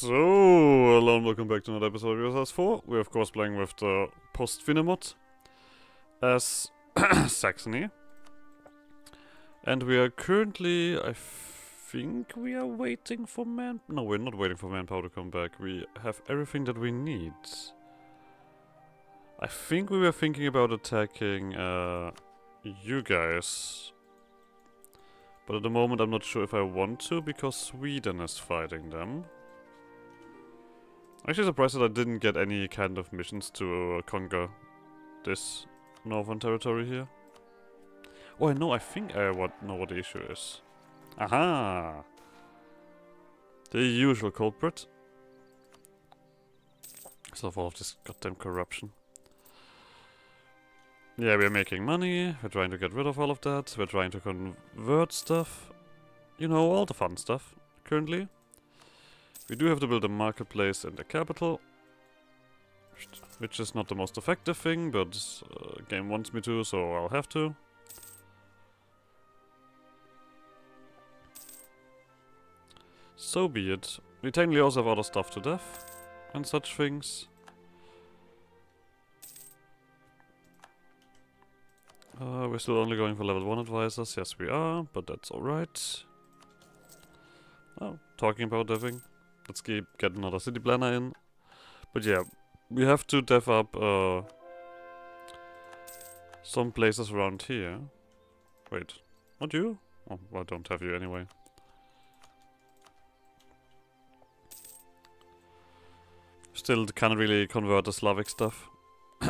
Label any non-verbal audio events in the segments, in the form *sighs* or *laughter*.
So, hello and welcome back to another episode of EU4. We're of course playing with the Post Finem mod as *coughs* Saxony. And we are currently, I think we are waiting for man... No, we're not waiting for manpower to come back. We have everything that we need. I think we were thinking about attacking uh, you guys. But at the moment I'm not sure if I want to because Sweden is fighting them. Actually surprised that I didn't get any kind of missions to uh, conquer this northern territory here. Oh, I know, I think I what, know what the issue is. Aha! The usual culprit. So all of this goddamn corruption. Yeah, we're making money, we're trying to get rid of all of that, we're trying to convert stuff. You know, all the fun stuff, currently. We do have to build a marketplace in the capital. Which is not the most effective thing, but uh, game wants me to, so I'll have to. So be it. We technically also have other stuff to death and such things. Uh, we're still only going for level 1 advisors, yes we are, but that's alright. Oh, talking about deving. Let's keep get another city planner in. But yeah, we have to dev up uh, some places around here. Wait, not you? Oh, I don't have you anyway. Still can't really convert the Slavic stuff. *coughs*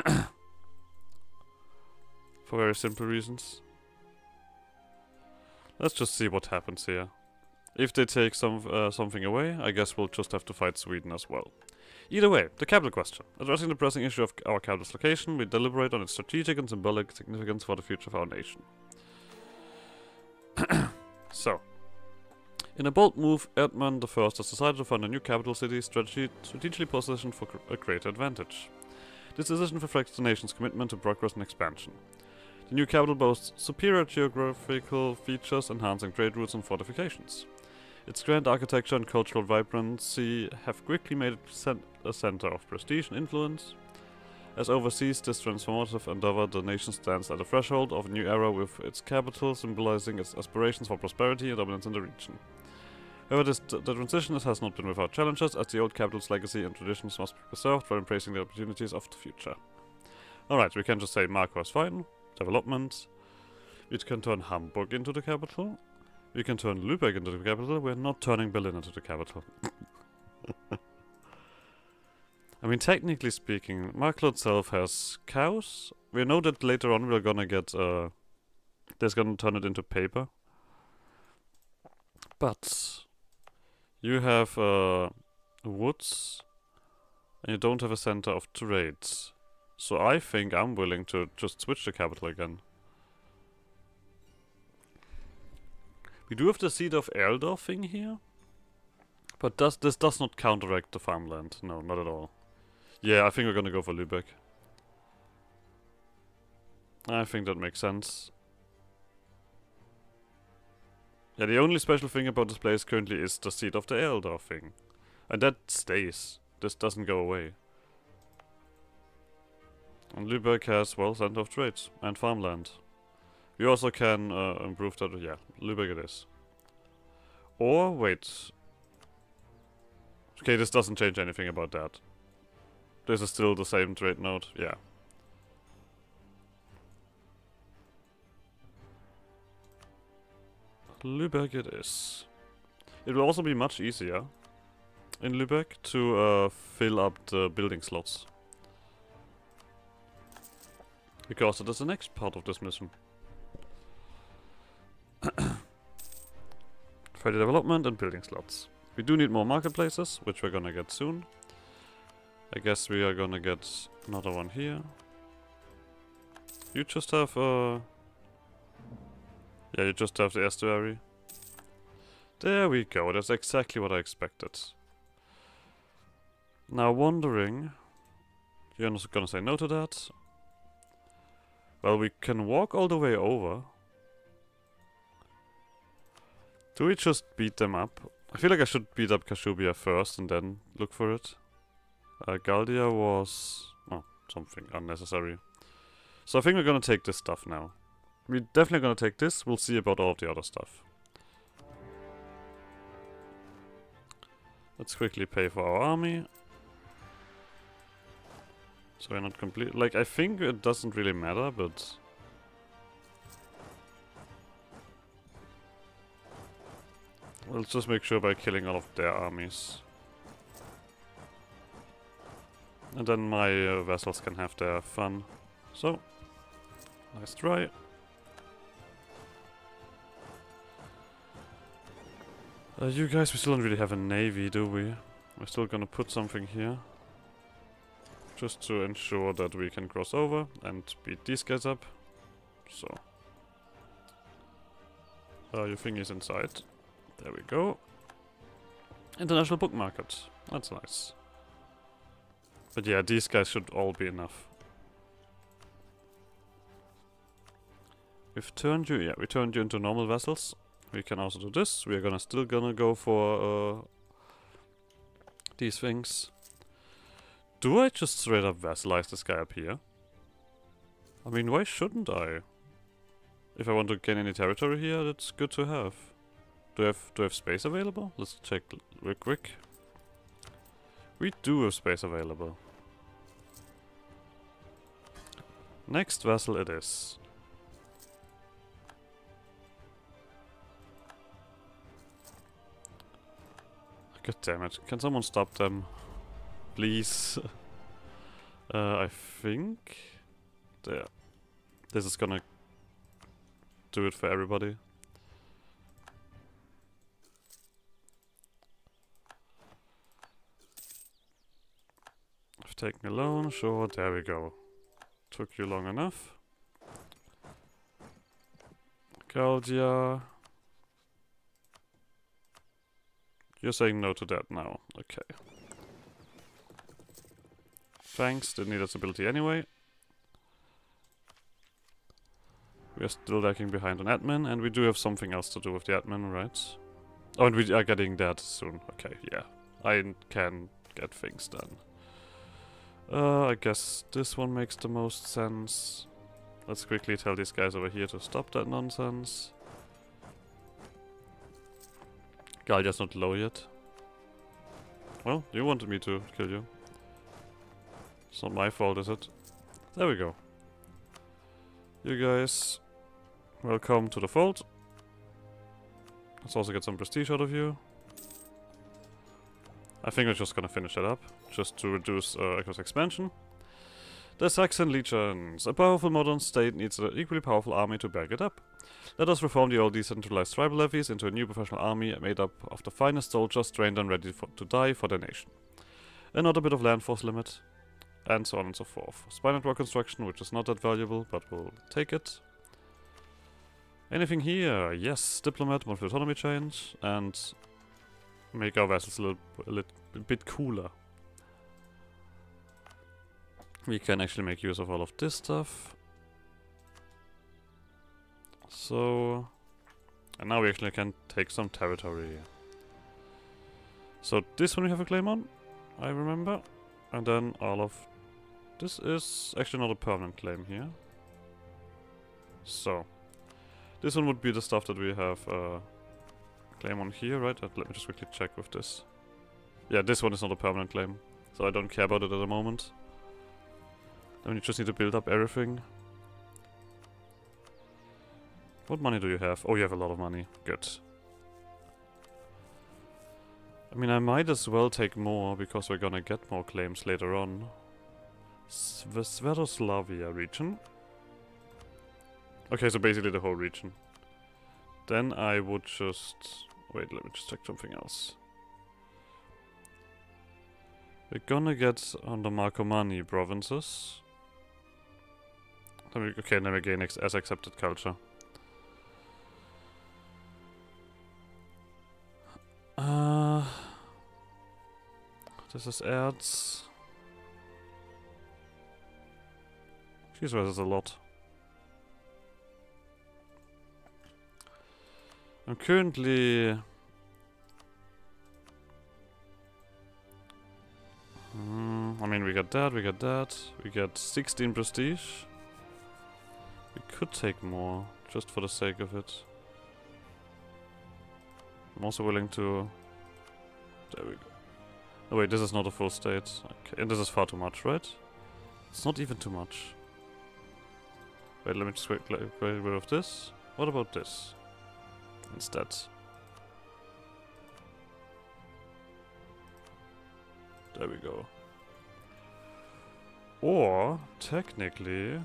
For very simple reasons. Let's just see what happens here. If they take some uh, something away, I guess we'll just have to fight Sweden as well. Either way, the capital question. Addressing the pressing issue of our capital's location, we deliberate on its strategic and symbolic significance for the future of our nation. *clears throat* so, in a bold move, Edmund I has decided to fund a new capital city strategically positioned for a greater advantage. This decision reflects the nation's commitment to progress and expansion. The new capital boasts superior geographical features, enhancing trade routes and fortifications. Its grand architecture and cultural vibrancy have quickly made it a center of prestige and influence. As overseas, this transformative endeavor, the nation stands at the threshold of a new era with its capital symbolizing its aspirations for prosperity and dominance in the region. However, this, the transition has not been without challenges, as the old capital's legacy and traditions must be preserved while embracing the opportunities of the future. Alright, we can just say Marco is fine. Development. It can turn Hamburg into the capital. We can turn Lübeck into the capital. We're not turning Berlin into the capital. *laughs* I mean, technically speaking, Marklo itself has cows. We know that later on we're gonna get, uh, there's gonna turn it into paper. But, you have, uh, woods, and you don't have a center of trade. So I think I'm willing to just switch the capital again. We do have the Seed of Eldor thing here. But does this does not counteract the farmland. No, not at all. Yeah, I think we're gonna go for Lübeck. I think that makes sense. Yeah, the only special thing about this place currently is the Seed of the Eldor thing. And that stays. This doesn't go away. And Lübeck has, well, center of trades and farmland. We also can uh, improve that. Yeah, Lübeck it is. Or, wait. Okay, this doesn't change anything about that. This is still the same trade node, yeah. Lübeck it is. It will also be much easier in Lübeck to uh, fill up the building slots. Because it is the next part of this mission. Further development and building slots. We do need more marketplaces, which we're gonna get soon. I guess we are gonna get another one here. You just have uh Yeah, you just have the estuary. There we go, that's exactly what I expected. Now wondering... You're not gonna say no to that. Well, we can walk all the way over. Do we just beat them up? I feel like I should beat up Kashubia first and then look for it. Uh, Galdia was... Oh, something unnecessary. So I think we're gonna take this stuff now. We're definitely gonna take this. We'll see about all of the other stuff. Let's quickly pay for our army. So we're not complete. Like, I think it doesn't really matter, but... Let's just make sure by killing all of their armies. And then my uh, vessels can have their fun. So, nice try. Uh, you guys, we still don't really have a navy, do we? We're still gonna put something here. Just to ensure that we can cross over and beat these guys up. So. Uh, your thing is inside. There we go. International book market. That's nice. But yeah, these guys should all be enough. We've turned you, yeah, we turned you into normal vessels. We can also do this. We're gonna still gonna go for uh, these things. Do I just straight up vassalize this guy up here? I mean, why shouldn't I? If I want to gain any territory here, that's good to have. Do I have, do have space available? Let's check real quick. We do have space available. Next vessel it is. God damn it. Can someone stop them? Please. *laughs* uh, I think... There. This is gonna do it for everybody. Taken a loan, sure, there we go. Took you long enough. Galdia. You're saying no to that now. Okay. Thanks, didn't need that ability anyway. We are still lagging behind on admin, and we do have something else to do with the admin, right? Oh, and we are getting that soon. Okay, yeah. I can get things done. Uh, I guess this one makes the most sense. Let's quickly tell these guys over here to stop that nonsense. Galdia's not low yet. Well, you wanted me to kill you. It's not my fault, is it? There we go. You guys, welcome to the fold. Let's also get some prestige out of you. I think we're just gonna finish it up, just to reduce uh, expansion. The Saxon legions. A powerful modern state needs an equally powerful army to back it up. Let us reform the old decentralized tribal levies into a new professional army made up of the finest soldiers trained and ready for, to die for their nation. Another bit of land force limit, and so on and so forth. Spy network construction, which is not that valuable, but we'll take it. Anything here? Yes, diplomat, monthly autonomy change, and make our vessels a little, a little a bit cooler. We can actually make use of all of this stuff. So... And now we actually can take some territory. So this one we have a claim on, I remember. And then all of... This is actually not a permanent claim here. So... This one would be the stuff that we have uh, claim on here, right? Let me just quickly check with this. Yeah, this one is not a permanent claim. So I don't care about it at the moment. Then you just need to build up everything. What money do you have? Oh, you have a lot of money. Good. I mean, I might as well take more, because we're gonna get more claims later on. the Sveroslavia region. Okay, so basically the whole region. Then I would just... Wait, let me just check something else. We're gonna get on the Marcomanni provinces. Okay, then we gain ex as accepted culture. Uh, this is Erz. Jeez, there's a lot. I'm currently... Mm, I mean, we got that, we got that. We got 16 prestige. We could take more, just for the sake of it. I'm also willing to... There we go. Oh wait, this is not a full state. Okay, and this is far too much, right? It's not even too much. Wait, let me just get rid of this. What about this? Instead. There we go. Or, technically...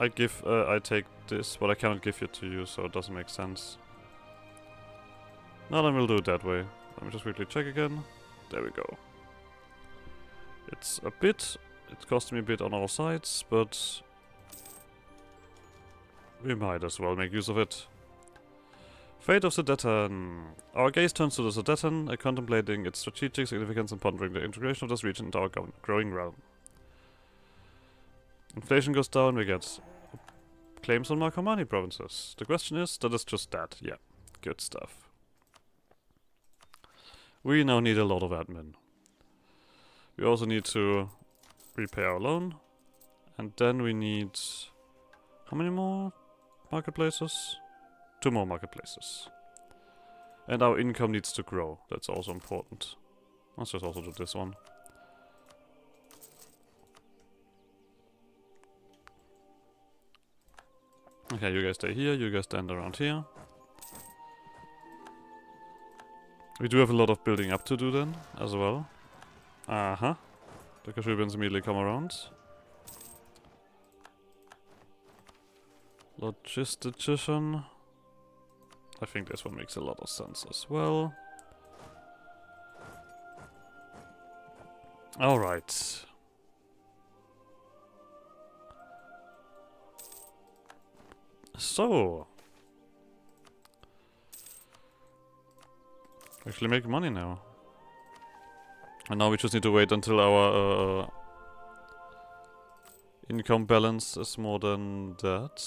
I give, uh, I take this, but I cannot give it to you, so it doesn't make sense. Now then we'll do it that way. Let me just quickly check again. There we go. It's a bit, it cost me a bit on all sides, but we might as well make use of it. Fate of Sudeten. Our gaze turns to the Sudeten, contemplating its strategic significance and pondering the integration of this region into our growing realm. Inflation goes down, we get claims on Marcomanni provinces. The question is, that is just that. Yeah, good stuff. We now need a lot of admin. We also need to repay our loan. And then we need... How many more marketplaces? Two more marketplaces. And our income needs to grow. That's also important. Let's just also do this one. Okay, you guys stay here, you guys stand around here. We do have a lot of building up to do then, as well. Uh-huh. The Kashubians immediately come around. Logistician. I think this one makes a lot of sense as well. Alright. So, Actually make money now. And now we just need to wait until our uh, income balance is more than that.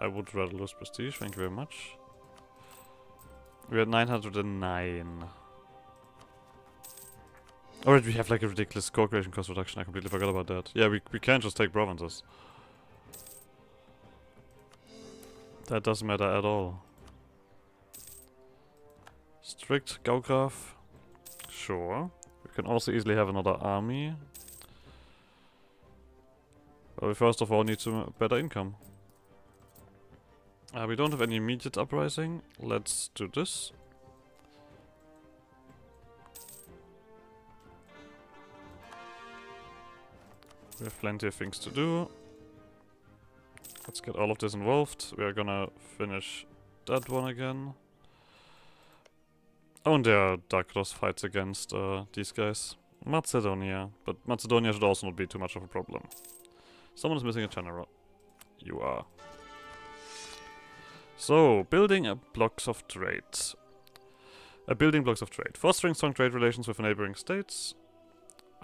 I would rather lose prestige, thank you very much. We're at 909. Alright, we have like a ridiculous co-creation cost reduction, I completely forgot about that. Yeah, we, we can't just take provinces. That doesn't matter at all. Strict Gaugraf. Sure. We can also easily have another army. But we first of all need some better income. Uh, we don't have any immediate uprising. Let's do this. We have plenty of things to do. Let's get all of this involved. We are gonna finish that one again. Oh, and there are Dakros fights against uh, these guys. Macedonia. But Macedonia should also not be too much of a problem. Someone is missing a general. You are. So, building blocks of trade. A building blocks of trade. Fostering strong trade relations with neighboring states.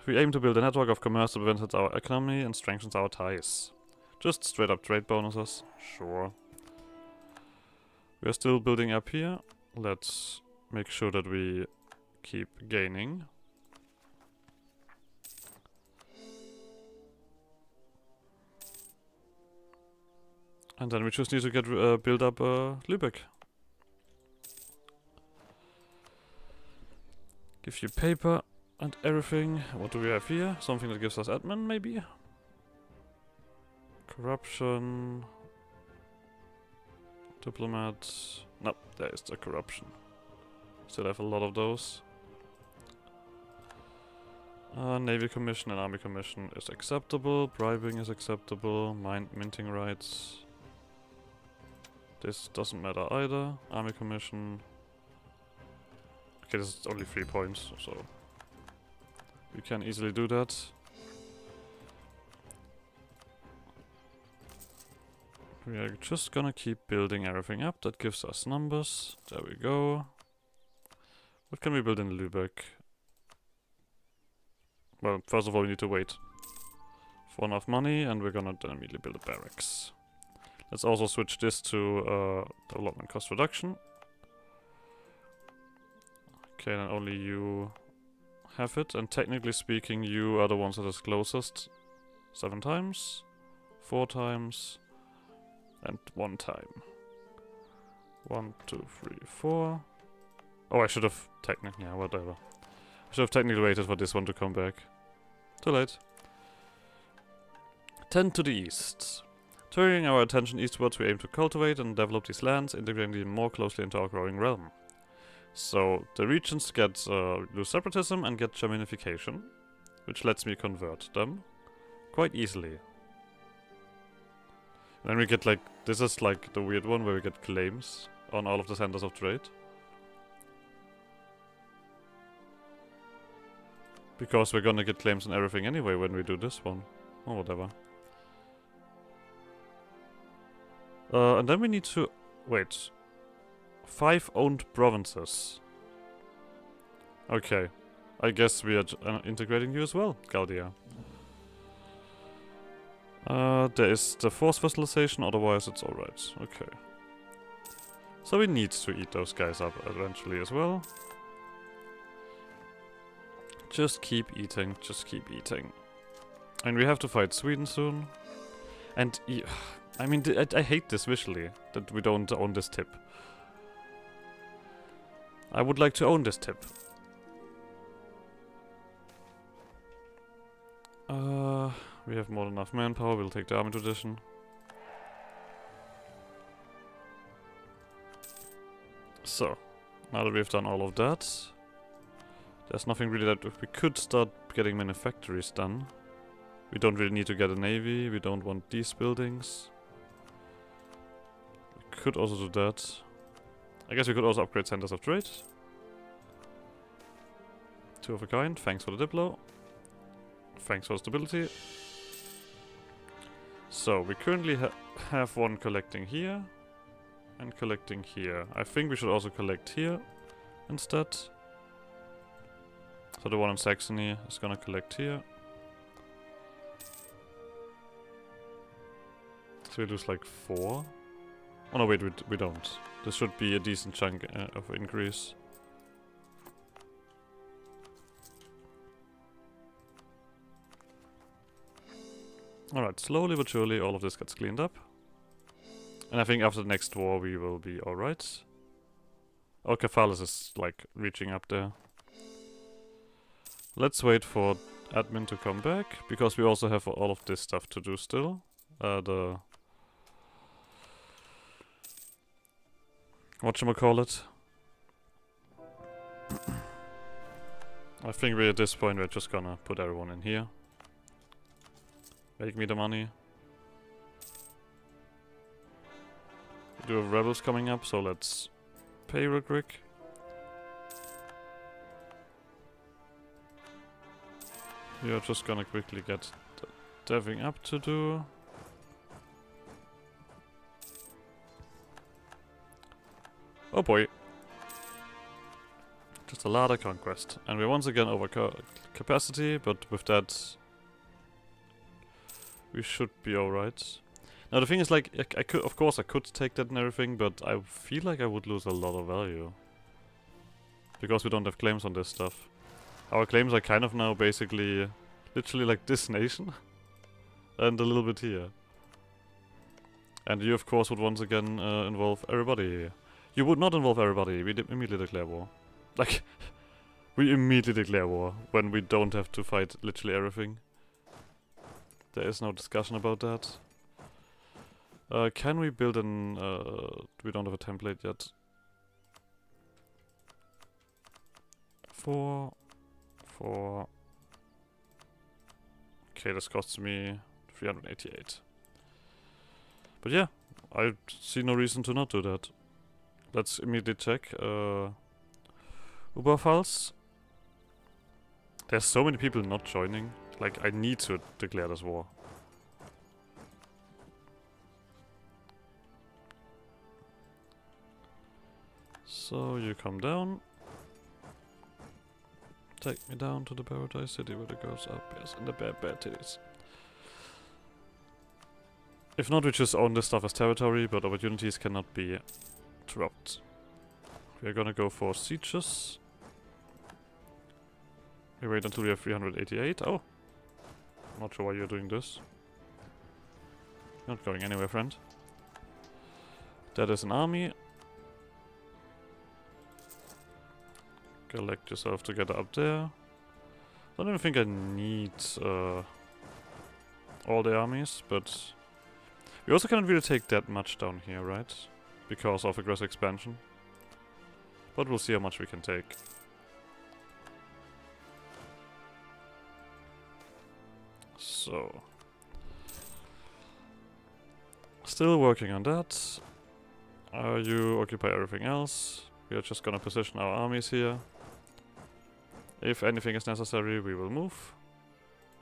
We aim to build a network of commerce that benefits our economy and strengthens our ties. Just straight up trade bonuses. Sure. We are still building up here. Let's make sure that we keep gaining. And then we just need to get uh, build up uh, Lübeck. Give you paper and everything. What do we have here? Something that gives us admin, maybe? Corruption. Diplomats. Nope, there is the corruption. Still have a lot of those. Uh, Navy Commission and Army Commission is acceptable. Bribing is acceptable. Mind minting rights. This doesn't matter either. Army Commission. Okay, this is only three points, so we can easily do that. We are just gonna keep building everything up. That gives us numbers. There we go. What can we build in Lübeck? Well, first of all, we need to wait for enough money, and we're gonna then immediately build a barracks. Let's also switch this to uh, development cost reduction. Okay, then only you have it, and technically speaking, you are the ones that is closest. Seven times, four times, and one time. One, two, three, four. Oh, I should have technically, yeah, whatever. I should have technically waited for this one to come back. Too late. 10 to the east. Turning our attention eastwards, we aim to cultivate and develop these lands, integrating them more closely into our growing realm. So, the regions get uh, separatism and get Germanification, which lets me convert them quite easily. Then we get like, this is like the weird one where we get claims on all of the centers of trade. Because we're gonna get claims on everything anyway when we do this one. Or whatever. Uh, and then we need to... Wait. Five owned provinces. Okay. I guess we are uh, integrating you as well, Gaudia. Uh, there is the force vassalization, otherwise it's alright. Okay. So we need to eat those guys up eventually as well. Just keep eating, just keep eating. And we have to fight Sweden soon. And *sighs* I mean, I, I hate this visually, that we don't own this tip. I would like to own this tip. Uh, we have more than enough manpower, we'll take the army tradition. So, now that we've done all of that, there's nothing really that we could start getting manufactories done. We don't really need to get a navy, we don't want these buildings. We could also do that. I guess we could also upgrade centers of trade. Two of a kind, thanks for the Diplo. Thanks for stability. So, we currently ha have one collecting here. And collecting here. I think we should also collect here instead. So the one in Saxony is gonna collect here. We lose like four. Oh no, wait, we, we don't. This should be a decent chunk uh, of increase. Alright, slowly but surely all of this gets cleaned up. And I think after the next war we will be alright. Oh, Cephalus is like reaching up there. Let's wait for admin to come back, because we also have all of this stuff to do still. Uh, the... Whatchamacallit? I think we at this point we're just gonna put everyone in here. Make me the money. We do have rebels coming up, so let's pay real quick. We are just gonna quickly get the deving up to do. Oh boy. Just a lot of conquest. And we're once again over ca capacity, but with that we should be alright. Now the thing is like, I, I could, of course I could take that and everything, but I feel like I would lose a lot of value. Because we don't have claims on this stuff. Our claims are kind of now basically literally like this nation. *laughs* and a little bit here. And you of course would once again uh, involve everybody. You would not involve everybody, we immediately declare war. Like, *laughs* we immediately declare war when we don't have to fight literally everything. There is no discussion about that. Uh, can we build an... Uh, we don't have a template yet. Four, four. Okay, this costs me 388. But yeah, I see no reason to not do that. Let's immediately check. Uh, Uberfalls. There's so many people not joining. Like, I need to declare this war. So you come down. Take me down to the paradise city where it goes up, yes, and the bad bad titties. If not, we just own this stuff as territory, but opportunities cannot be dropped. We are gonna go for sieges. We wait until we have 388. Oh. I'm Not sure why you're doing this. Not going anywhere, friend. That is an army. Collect yourself together up there. I don't even think I need uh, all the armies, but we also cannot really take that much down here, right? Because of aggressive expansion. But we'll see how much we can take. So. Still working on that. Uh, you occupy everything else. We are just gonna position our armies here. If anything is necessary, we will move.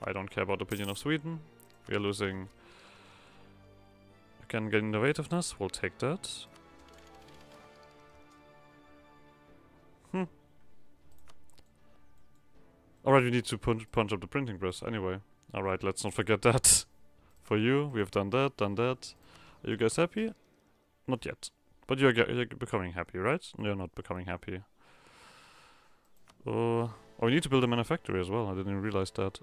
I don't care about the opinion of Sweden. We are losing... Again, get innovativeness. We'll take that. Hmm. Alright, we need to punch, punch up the printing press anyway. Alright, let's not forget that. *laughs* For you, we have done that, done that. Are you guys happy? Not yet. But you're, you're becoming happy, right? You're not becoming happy. Uh, oh, we need to build a manufactory as well. I didn't realize that.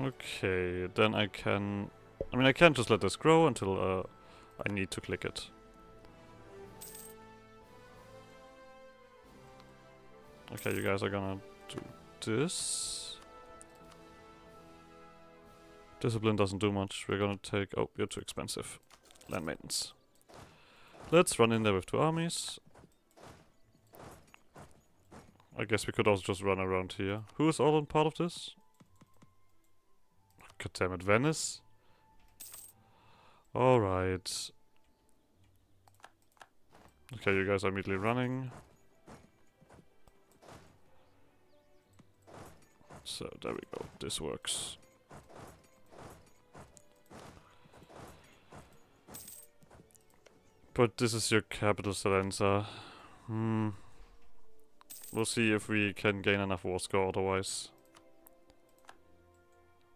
Okay, then I can... I mean, I can't just let this grow until uh, I need to click it. Okay, you guys are gonna do this. Discipline doesn't do much. We're gonna take... Oh, you're too expensive. Land maintenance. Let's run in there with two armies. I guess we could also just run around here. Who is all in part of this? God damn it, Venice? Alright. Okay, you guys are immediately running. So, there we go. This works. But this is your capital, Salenza. Hmm. We'll see if we can gain enough war score otherwise.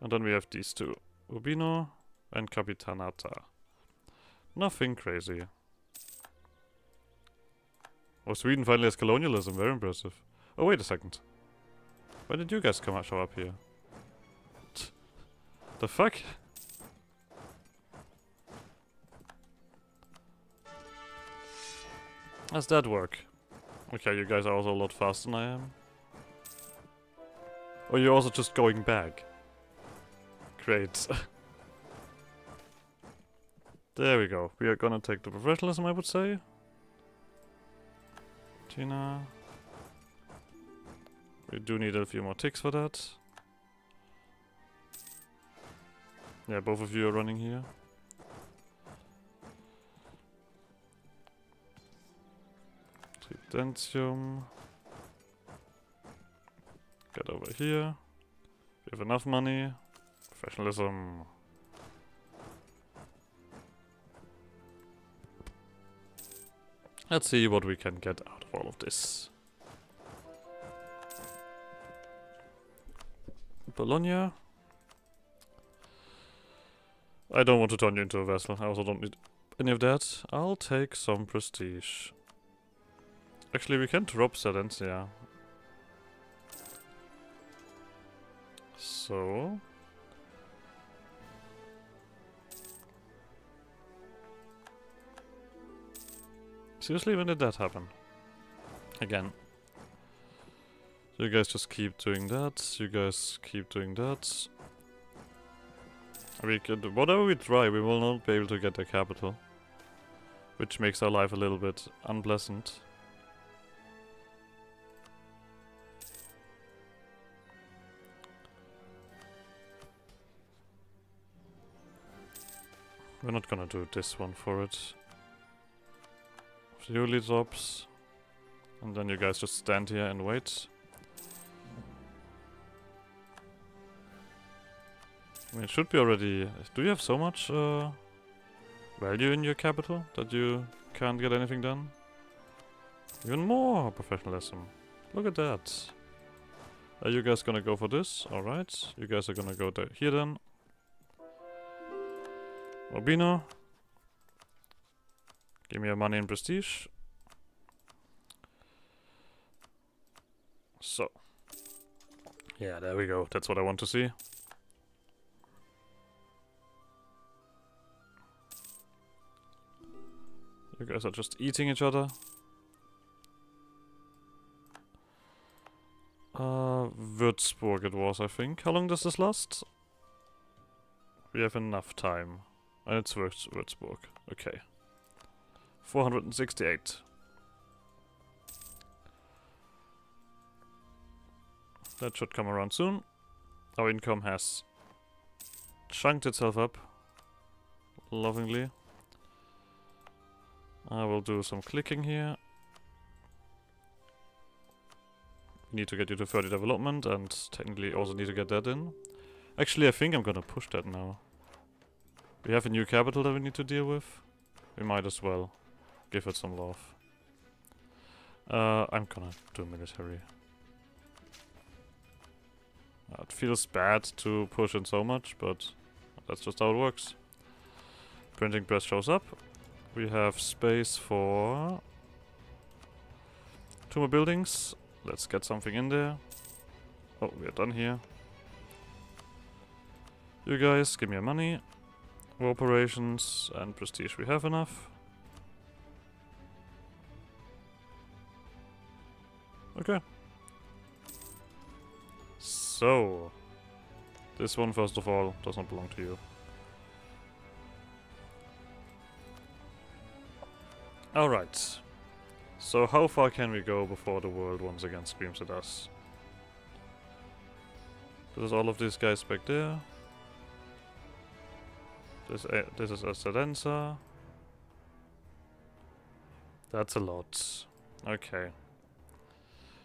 And then we have these two. Urbino and Capitanata. Nothing crazy. Oh, Sweden finally has colonialism. Very impressive. Oh, wait a second. When did you guys come out show up here? the fuck? How's that work? Okay, you guys are also a lot faster than I am. Or you're also just going back. Great. *laughs* there we go. We are gonna take the professionalism, I would say. Tina. We do need a few more ticks for that. Yeah, both of you are running here. Tridentium. Get over here. We have enough money. Professionalism. Let's see what we can get out of all of this. Bologna. I don't want to turn you into a vessel. I also don't need any of that. I'll take some prestige. Actually, we can drop Salentia. So... Seriously, when did that happen? Again. You guys just keep doing that. You guys keep doing that. We could, whatever we try, we will not be able to get the capital. Which makes our life a little bit unpleasant. We're not gonna do this one for it. Fuel drops. And then you guys just stand here and wait. I mean, it should be already... Do you have so much uh, value in your capital that you can't get anything done? Even more professionalism. Look at that. Are you guys gonna go for this? Alright. You guys are gonna go here then. Urbino. Give me your money and prestige. So. Yeah, there we go. That's what I want to see. You guys are just eating each other. Uh, Würzburg it was, I think. How long does this last? We have enough time. And it's Würz Würzburg. Okay. 468. That should come around soon. Our income has chunked itself up lovingly. I will do some clicking here. We need to get you to 30 development and technically also need to get that in. Actually, I think I'm gonna push that now. We have a new capital that we need to deal with. We might as well give it some love. Uh, I'm gonna do military. Uh, it feels bad to push in so much, but that's just how it works. Printing press shows up. We have space for two more buildings. Let's get something in there. Oh, we are done here. You guys, give me your money. War operations and prestige, we have enough. Okay. So, this one first of all does not belong to you. Alright. So how far can we go before the world once again screams at us? There's all of these guys back there. This, uh, this is Estadenza. That's a lot. Okay.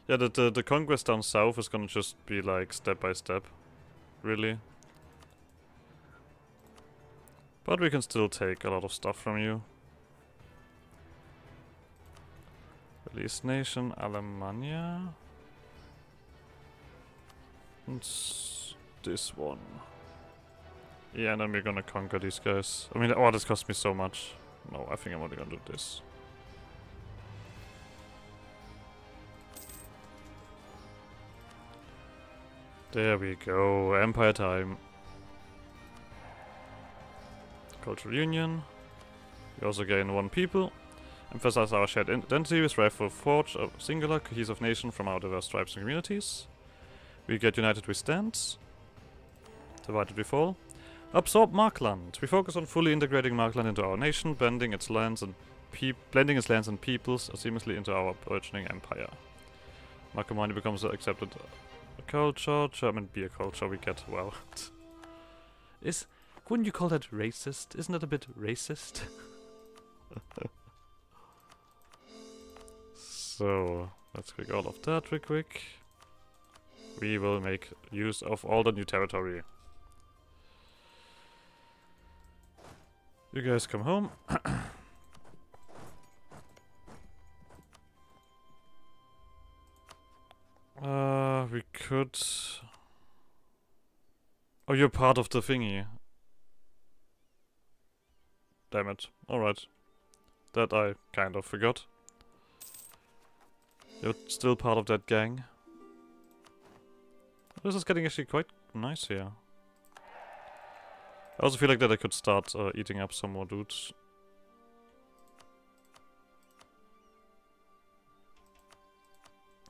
Yeah, the, the, the conquest down south is gonna just be like step by step. Really. But we can still take a lot of stuff from you. Release Nation, Alemannia. And this one. Yeah, and then we're gonna conquer these guys. I mean, oh, this cost me so much. No, I think I'm only gonna do this. There we go, Empire time. Cultural Union. We also gain one people. Emphasize our shared identity with Rightful Forge, a singular, cohesive nation from our diverse tribes and communities. We get united we stand. Divided we fall. Absorb Markland. We focus on fully integrating Markland into our nation, blending its lands and blending its lands and peoples seamlessly into our burgeoning empire. Marcomanni becomes an accepted culture, German beer culture we get well. Is wouldn't you call that racist? Isn't that a bit racist? *laughs* So, let's click all of that real quick. We will make use of all the new territory. You guys come home. *clears throat* uh, we could... Oh, you're part of the thingy. Damn it. Alright. That I kind of forgot. You're still part of that gang. This is getting actually quite nice here. I also feel like that I could start uh, eating up some more dudes.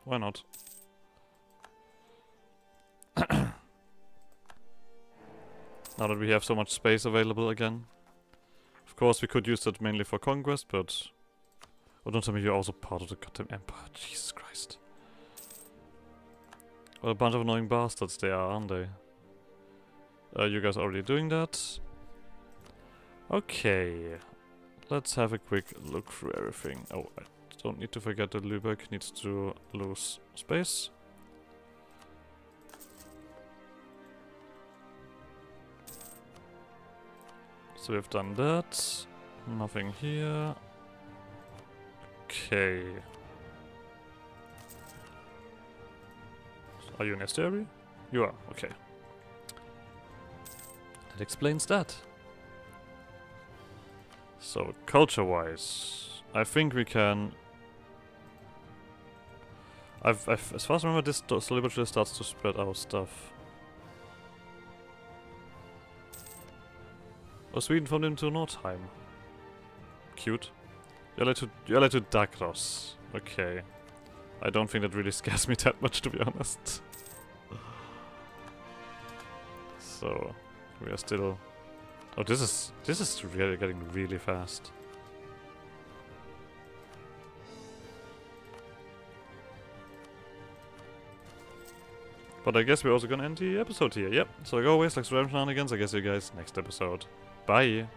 Why not? That we have so much space available again. Of course, we could use that mainly for conquest, but Oh, don't tell me you're also part of the goddamn Empire. Jesus Christ. What a bunch of annoying bastards they are, aren't they? Uh, you guys already doing that? Okay. Let's have a quick look through everything. Oh, I don't need to forget that Lübeck needs to lose space. So we've done that. Nothing here. Okay. Are you an estuary? You are, okay. That explains that. So, culture-wise, I think we can... I've, I've, as far as I remember, this surely starts to spread our stuff. Oh, Sweden formed into Nordheim. Cute. You're er allied to, er you're allied to Dagros. Okay. I don't think that really scares me that much, to be honest. so, we are still... Oh, this is, this is really getting really fast. But I guess we're also gonna end the episode here. Yep. So like always, like Ram shenanigans. I guess you guys next episode. Bye.